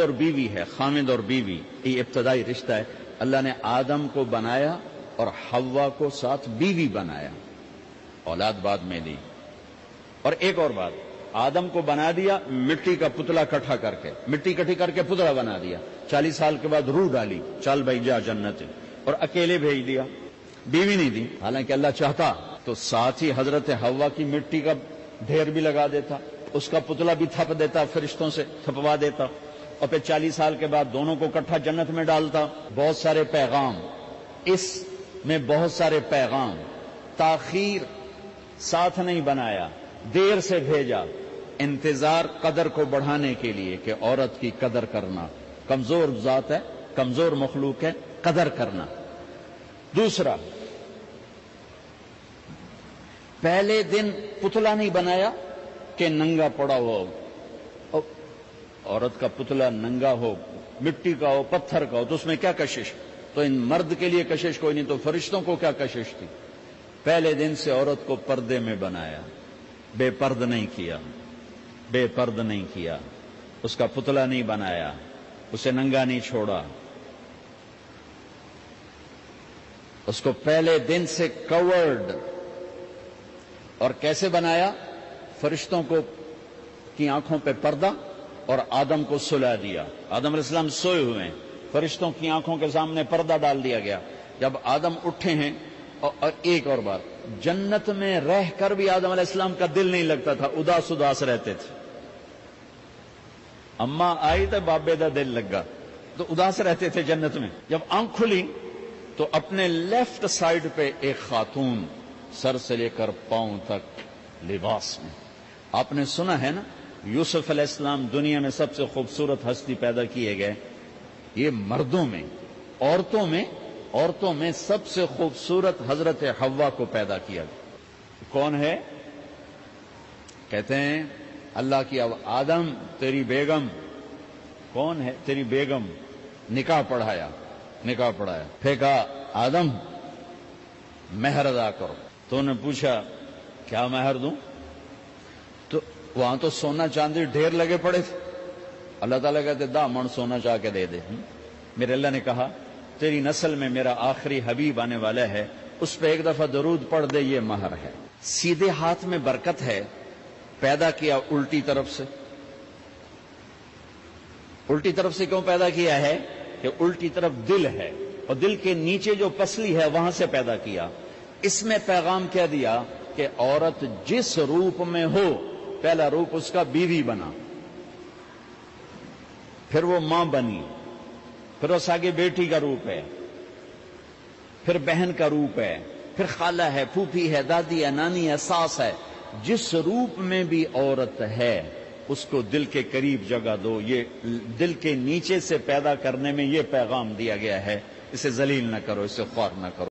और बीवी है, खामिद और बीवी, ये इब्तदाई रिश्ता है। अल्लाह ने आदम को बनाया और हवा को साथ बीवी बनाया। औलाद बाद में दी। और एक और बात, आदम को बना दिया, मिट्टी का पुतला इकट्ठा करके, मिट्टी इकट्ठी करके पुतला बना दिया। चालीस साल के बाद रूह डाली, चल भाई, जा जन्नत। और अकेले भेज दिया, बीवी नहीं दी। हालाँकि अल्लाह चाहता तो साथ ही हज़रत हवा की मिट्टी का ढेर भी लगा देता, उसका पुतला भी थप देता, फरिश्तों से थपवा देता। और फिर चालीस साल के बाद दोनों को इकट्ठा जन्नत में डालता। बहुत सारे पैगाम। इस में बहुत सारे पैगाम। ताखीर साथ नहीं बनाया। देर से भेजा। इंतज़ार कदर को बढ़ाने के लिए कि औरत की कदर करना। कमज़ोर जात है, कमज़ोर मखलूक है, कदर करना। दूसरा, पहले दिन पुतला नहीं बनाया कि नंगा पड़ा हो। औरत का पुतला नंगा हो, मिट्टी का हो, पत्थर का हो तो उसमें क्या कशिश? तो इन मर्द के लिए कशिश कोई नहीं तो फरिश्तों को क्या कशिश थी? पहले दिन से औरत को पर्दे में बनाया, बेपर्द नहीं किया, बेपर्द नहीं किया। उसका पुतला नहीं बनाया, उसे नंगा नहीं छोड़ा। उसको पहले दिन से कवर्ड। और कैसे बनाया? फरिश्तों को की आँखों पे पर्दा और आदम को सुला दिया। आदम इस्लाम सोए हुए हैं। फरिश्तों की आँखों के सामने पर्दा डाल दिया गया। जब आदम उठे हैं और एक और बात। जन्नत में रहकर भी आदम इस्लाम का दिल नहीं लगता था। उदास उदास रहते थे। अम्मा आई तो बाबे का दिल लगा। तो उदास रहते थे जन्नत में। जब आँख खुली तो अपने लेफ़्ट साइड पे एक खातून सर से लेकर पाँव तक लिबास में। आपने सुना है ना? यूसुफ अलैहिस्सलाम दुनिया में सबसे खूबसूरत हस्ती पैदा किए गए। ये मर्दों में, औरतों में औरतों में सबसे खूबसूरत हज़रत हवा को पैदा किया गया। कौन है? कहते हैं, अल्लाह की अब आदम, तेरी बेगम। कौन है? तेरी बेगम। निकाह पढ़ाया निकाह पढ़ाया। फेंका आदम, मेहर अदा करो। तो उन्होंने पूछा, क्या मेहर दूँ? तो वहाँ तो सोना चांदी ढेर लगे पड़े थे। अल्लाह ताला कहते, दा मन सोना चाह के दे। दे मेरे अल्लाह ने कहा, तेरी नस्ल में मेरा आखिरी हबीब आने वाला है, उस पर एक दफ़ा दरूद पढ़ दे, ये महर है। सीधे हाथ में बरकत है, पैदा किया उल्टी तरफ़ से। उल्टी तरफ़ से क्यों पैदा किया है? कि उल्टी तरफ़ दिल है, और दिल के नीचे जो पसली है, वहाँ से पैदा किया। इसमें पैगाम क्या दिया? कि औरत जिस रूप में हो पहला रूप उसका बीवी बना। फिर वो माँ बनी। फिर उस आगे बेटी का रूप है। फिर बहन का रूप है। फिर खाला है, फूफी है, दादी है, नानी है, सास है। जिस रूप में भी औरत है, उसको दिल के करीब जगह दो। ये दिल के नीचे से पैदा करने में ये पैगाम दिया गया है। इसे जलील ना करो, इसे ख्वार ना करो।